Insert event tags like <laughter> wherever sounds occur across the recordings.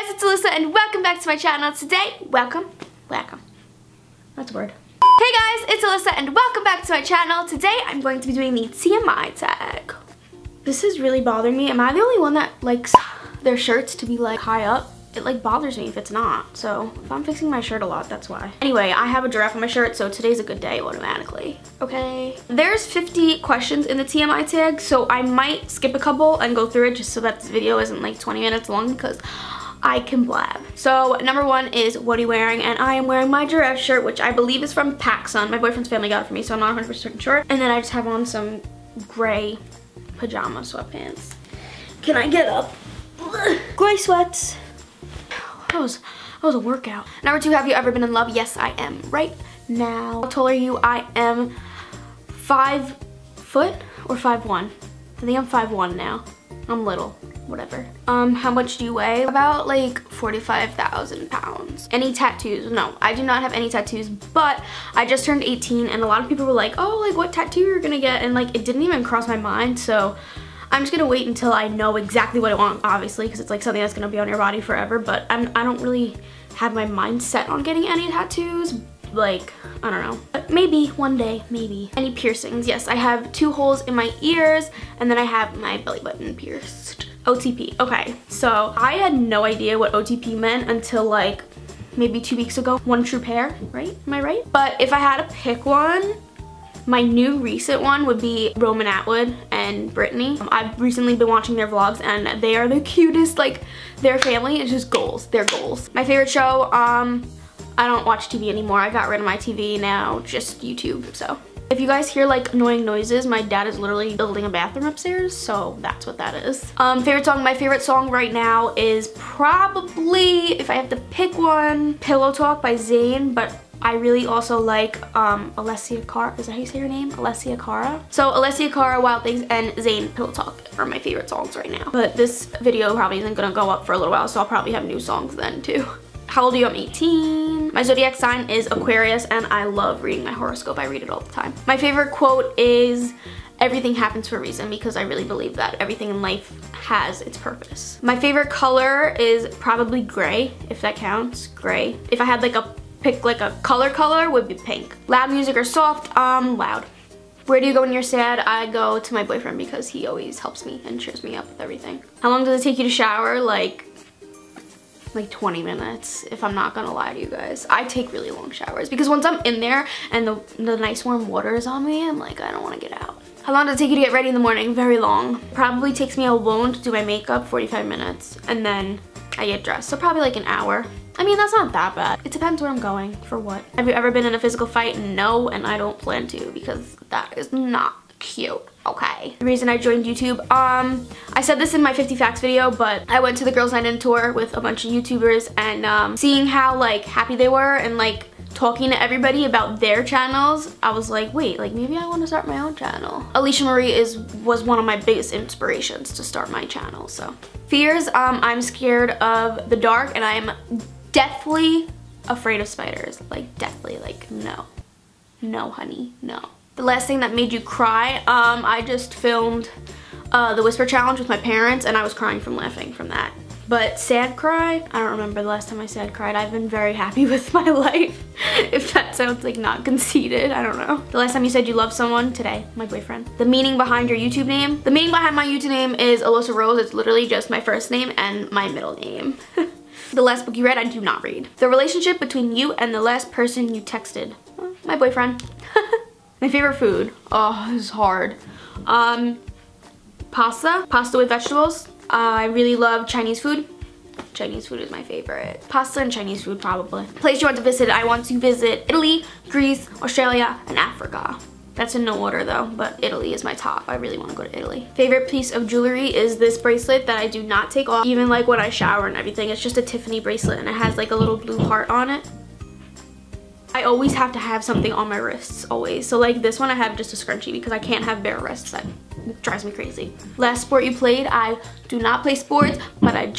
guys, it's Allisa and welcome back to my channel. Today, welcome, welcome, that's a word. Hey guys, it's Allisa and welcome back to my channel. Today I'm going to be doing the TMI tag. This is really bothering me. Am I the only one that likes their shirts to be like high up? It like bothers me if it's not. So if I'm fixing my shirt a lot, that's why. Anyway, I have a giraffe on my shirt, so today's a good day automatically. Okay. There's 50 questions in the TMI tag, so I might skip a couple and go through it just so that this video isn't like 20 minutes long because I can blab. So number one is what are you wearing? And I am wearing my giraffe shirt, which I believe is from PacSun. My boyfriend's family got it for me, so I'm not 100% sure. And then I just have on some gray pajama sweatpants. Can I get up? Gray sweats. That was, that was a workout. Number two, have you ever been in love? Yes, I am right now. How tall are you? I am five foot or five one. I think I'm five one now. I'm little, whatever. Um, how much do you weigh? About like 45,000 pounds. Any tattoos? No, I do not have any tattoos, but I just turned 18 and a lot of people were like, oh, like what tattoo you're gonna get? And like, it didn't even cross my mind, so I'm just gonna wait until I know exactly what I want, obviously, because it's like something that's gonna be on your body forever, but I'm, I don't really have my mind set on getting any tattoos, like, I don't know. But maybe one day, maybe. Any piercings? Yes, I have two holes in my ears, and then I have my belly button pierced. OTP, okay. So I had no idea what OTP meant until like maybe two weeks ago. One true pair, right? Am I right? But if I had to pick one, my new recent one would be Roman Atwood and Brittney. Um, I've recently been watching their vlogs and they are the <laughs> cutest, like their family is just goals, they're goals. My favorite show, um, I don't watch TV anymore. I got rid of my TV now, just YouTube, so. If you guys hear like annoying noises, my dad is literally building a bathroom upstairs, so that's what that is. Um, favorite song, my favorite song right now is probably, if I have to pick one, Pillow Talk by Zayn, but I really also like um, Alessia Cara. Is that how you say your name? Alessia Cara? So Alessia Cara, Wild Things, and Zayn Pillow Talk are my favorite songs right now. But this video probably isn't gonna go up for a little while, so I'll probably have new songs then too. <laughs> How old are you? I'm 18. My zodiac sign is Aquarius and I love reading my horoscope. I read it all the time. My favorite quote is everything happens for a reason because I really believe that everything in life has its purpose. My favorite color is probably gray, if that counts, gray. If I had like a pick like a color color would be pink. Loud music or soft? Um, loud. Where do you go when you're sad? I go to my boyfriend because he always helps me and cheers me up with everything. How long does it take you to shower? Like like 20 minutes if I'm not gonna lie to you guys. I take really long showers because once I'm in there and the, the nice warm water is on me, I'm like, I don't wanna get out. How long does it take you to get ready in the morning? Very long. Probably takes me alone to do my makeup, 45 minutes, and then I get dressed. So probably like an hour. I mean, that's not that bad. It depends where I'm going, for what. Have you ever been in a physical fight? No, and I don't plan to because that is not cute okay. The reason i joined youtube um i said this in my 50 facts video but i went to the girls night in tour with a bunch of youtubers and um seeing how like happy they were and like talking to everybody about their channels i was like wait like maybe i want to start my own channel. Alisha marie is was one of my biggest inspirations to start my channel so. Fears um i'm scared of the dark and i'm deathly afraid of spiders. Like deathly like no. No honey no the last thing that made you cry, um, I just filmed uh, the Whisper Challenge with my parents and I was crying from laughing from that. But sad cry, I don't remember the last time I sad cried. I've been very happy <laughs> with my life. if that sounds like not conceited, I don't know. The last time you said you love someone, today, my boyfriend. The meaning behind your YouTube name? The meaning behind my YouTube name is Allisa Rose. It's literally just my first name and my middle name. <laughs> the last book you read, I do not read. The relationship between you and the last person you texted? My boyfriend. <laughs> My favorite food. Oh, this is hard. Um, pasta. Pasta with vegetables. Uh, I really love Chinese food. Chinese food is my favorite. Pasta and Chinese food probably. Place you want to visit. I want to visit Italy, Greece, Australia, and Africa. That's in no order though, but Italy is my top. I really want to go to Italy. Favorite piece of jewelry is this bracelet that I do not take off, even like when I shower and everything. It's just a Tiffany bracelet and it has like a little blue heart on it. I always have to have something on my wrists, always. So like this one I have just a scrunchie because I can't have bare wrists. That drives me crazy. Last sport you played, I do not play sports, but I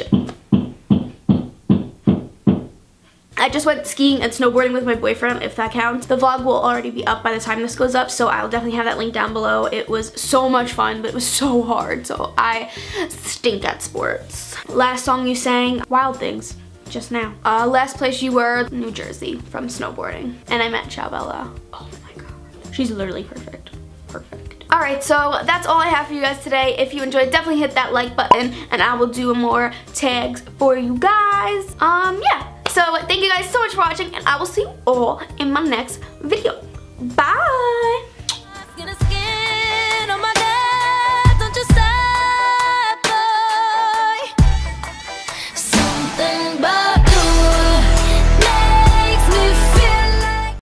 I just went skiing and snowboarding with my boyfriend, if that counts. The vlog will already be up by the time this goes up, so I'll definitely have that link down below. It was so much fun, but it was so hard, so I stink at sports. Last song you sang, Wild Things just now. Uh, last place you were, New Jersey from snowboarding. And I met Chabella. Oh my god. She's literally perfect. Perfect. Alright, so that's all I have for you guys today. If you enjoyed, definitely hit that like button and I will do more tags for you guys. Um, yeah. So thank you guys so much for watching and I will see you all in my next video. Bye!